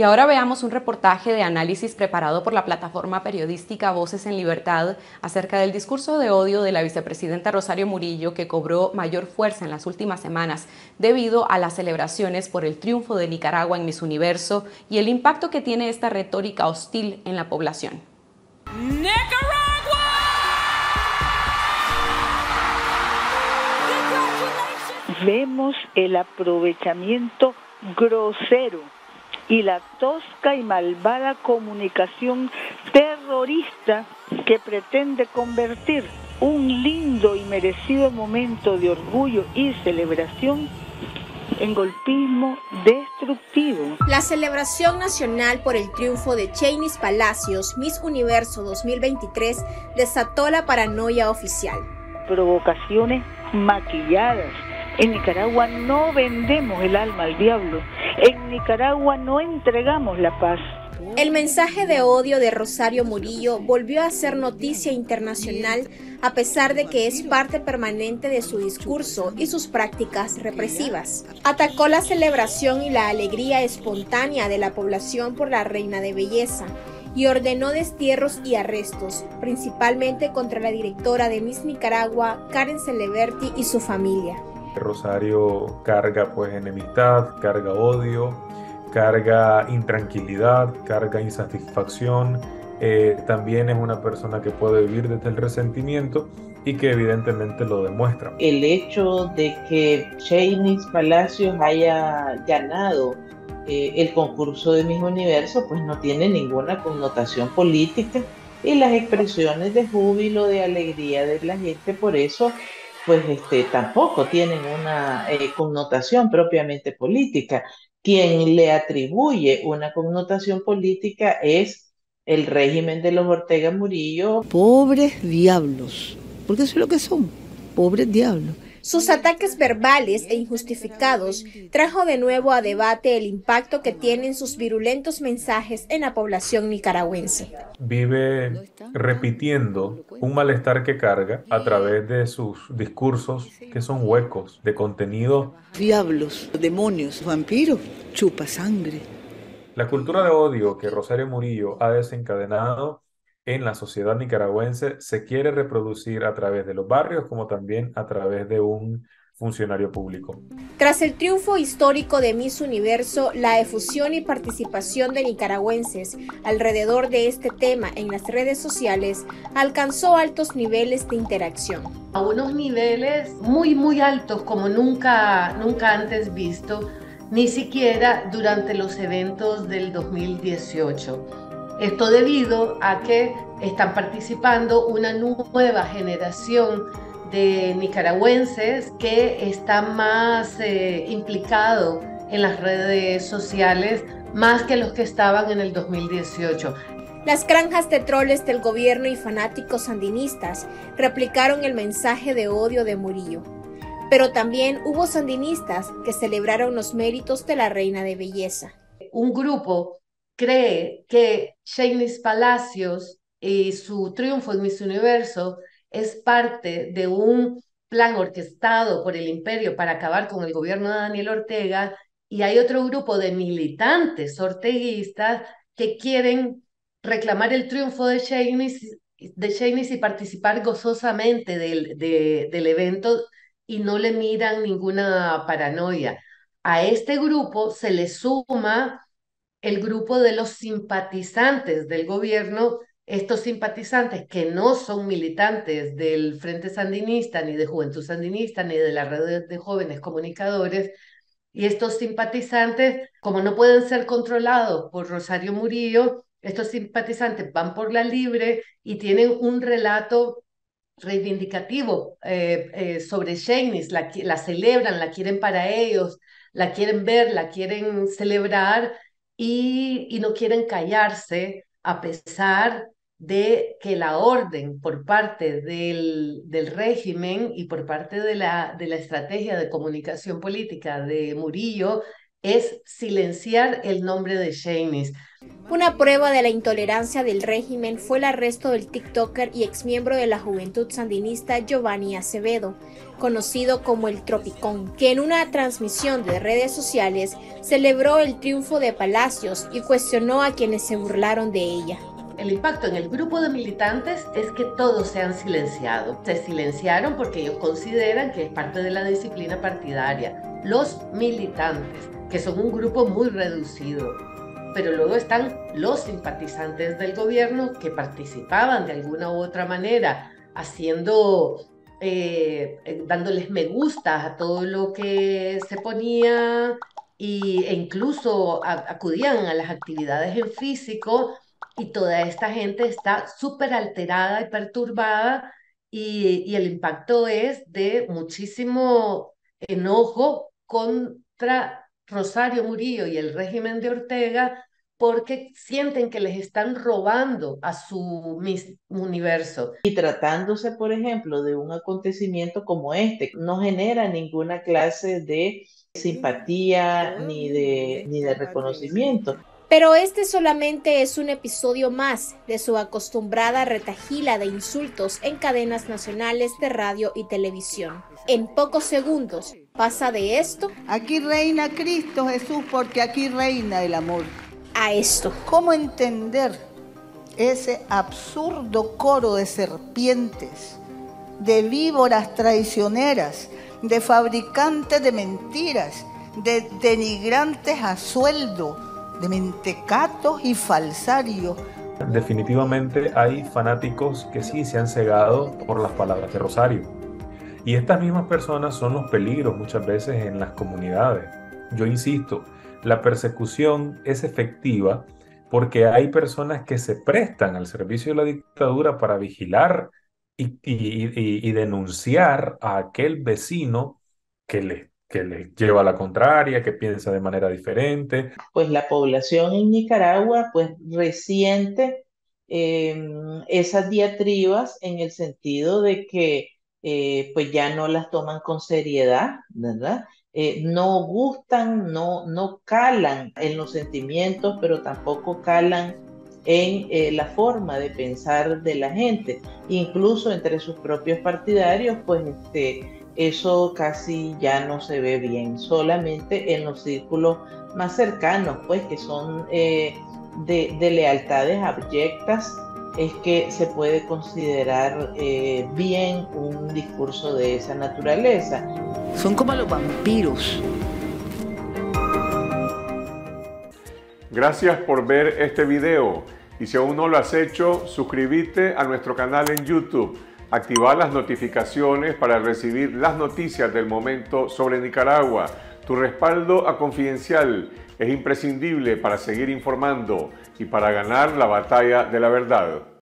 Y ahora veamos un reportaje de análisis preparado por la plataforma periodística Voces en Libertad acerca del discurso de odio de la vicepresidenta Rosario Murillo que cobró mayor fuerza en las últimas semanas debido a las celebraciones por el triunfo de Nicaragua en Miss Universo y el impacto que tiene esta retórica hostil en la población. Vemos el aprovechamiento grosero y la tosca y malvada comunicación terrorista que pretende convertir un lindo y merecido momento de orgullo y celebración en golpismo destructivo. La celebración nacional por el triunfo de Cheney Palacios Miss Universo 2023 desató la paranoia oficial. Provocaciones maquilladas en Nicaragua no vendemos el alma al diablo. En Nicaragua no entregamos la paz. El mensaje de odio de Rosario Murillo volvió a ser noticia internacional a pesar de que es parte permanente de su discurso y sus prácticas represivas. Atacó la celebración y la alegría espontánea de la población por la reina de belleza y ordenó destierros y arrestos, principalmente contra la directora de Miss Nicaragua, Karen Celeberti, y su familia. Rosario carga pues enemistad, carga odio, carga intranquilidad, carga insatisfacción. Eh, también es una persona que puede vivir desde el resentimiento y que evidentemente lo demuestra. El hecho de que Chainis Palacios haya ganado eh, el concurso de Miss Universo pues no tiene ninguna connotación política y las expresiones de júbilo, de alegría de la gente por eso pues este, tampoco tienen una eh, connotación propiamente política. Quien le atribuye una connotación política es el régimen de los Ortega Murillo. Pobres diablos, porque eso es lo que son, pobres diablos. Sus ataques verbales e injustificados trajo de nuevo a debate el impacto que tienen sus virulentos mensajes en la población nicaragüense. Vive repitiendo un malestar que carga a través de sus discursos que son huecos de contenido. Diablos, demonios, vampiros, chupa sangre. La cultura de odio que Rosario Murillo ha desencadenado en la sociedad nicaragüense se quiere reproducir a través de los barrios como también a través de un funcionario público. Tras el triunfo histórico de Miss Universo, la efusión y participación de nicaragüenses alrededor de este tema en las redes sociales alcanzó altos niveles de interacción. A unos niveles muy muy altos como nunca nunca antes visto, ni siquiera durante los eventos del 2018. Esto debido a que están participando una nueva generación de nicaragüenses que están más eh, implicados en las redes sociales más que los que estaban en el 2018. Las granjas de troles del gobierno y fanáticos sandinistas replicaron el mensaje de odio de Murillo. Pero también hubo sandinistas que celebraron los méritos de la reina de belleza. Un grupo cree que Shanice Palacios y su triunfo en Miss Universo es parte de un plan orquestado por el imperio para acabar con el gobierno de Daniel Ortega y hay otro grupo de militantes orteguistas que quieren reclamar el triunfo de Shanice, de y participar gozosamente del, del evento y no le miran ninguna paranoia. A este grupo se le suma el grupo de los simpatizantes del gobierno, estos simpatizantes que no son militantes del Frente Sandinista, ni de Juventud Sandinista, ni de la red de jóvenes comunicadores, y estos simpatizantes, como no pueden ser controlados por Rosario Murillo, estos simpatizantes van por la libre y tienen un relato reivindicativo eh, eh, sobre Shanice, la, la celebran, la quieren para ellos, la quieren ver, la quieren celebrar y, no quieren callarse a pesar de que la orden por parte del, del régimen y por parte de la, de la estrategia de comunicación política de Murillo es silenciar el nombre de Shanice. Una prueba de la intolerancia del régimen fue el arresto del TikToker y exmiembro de la juventud sandinista Giovanni Acevedo, conocido como el Tropicón, que en una transmisión de redes sociales celebró el triunfo de Palacios y cuestionó a quienes se burlaron de ella. El impacto en el grupo de militantes es que todos se han silenciado. Se silenciaron porque ellos consideran que es parte de la disciplina partidaria. Los militantes, que son un grupo muy reducido, pero luego están los simpatizantes del gobierno que participaban de alguna u otra manera haciendo eh, eh, dándoles me gusta a todo lo que se ponía y, e incluso acudían a las actividades en físico y toda esta gente está súper alterada y perturbada y, y el impacto es de muchísimo enojo contra Rosario Murillo y el régimen de Ortega porque sienten que les están robando a su universo. Y tratándose, por ejemplo, de un acontecimiento como este, no genera ninguna clase de simpatía ni de, ni de reconocimiento. Pero este solamente es un episodio más de su acostumbrada retajila de insultos en cadenas nacionales de radio y televisión. En pocos segundos pasa de esto. Aquí reina Cristo Jesús porque aquí reina el amor a esto. ¿Cómo entender ese absurdo coro de serpientes, de víboras traicioneras, de fabricantes de mentiras, de denigrantes a sueldo, de mentecatos y falsarios? Definitivamente hay fanáticos que sí se han cegado por las palabras de Rosario. Y estas mismas personas son los peligros muchas veces en las comunidades. Yo insisto, la persecución es efectiva porque hay personas que se prestan al servicio de la dictadura para vigilar y, denunciar a aquel vecino que le, que le lleva la contraria, que piensa de manera diferente. Pues la población en Nicaragua pues resiente em, esas diatribas en el sentido de que eh, pues ya no las toman con seriedad, ¿verdad? Eh, no gustan, no, no calan en los sentimientos, pero tampoco calan en eh, la forma de pensar de la gente. Incluso entre sus propios partidarios, pues este, eso casi ya no se ve bien, solamente en los círculos más cercanos, pues que son de, de lealtades abyectas es que se puede considerar eh, bien un discurso de esa naturaleza. Son como los vampiros. Gracias por ver este video y si aún no lo has hecho, suscríbete a nuestro canal en YouTube, activar las notificaciones para recibir las noticias del momento sobre Nicaragua. Tu respaldo a Confidencial es imprescindible para seguir informando y para ganar la batalla de la verdad.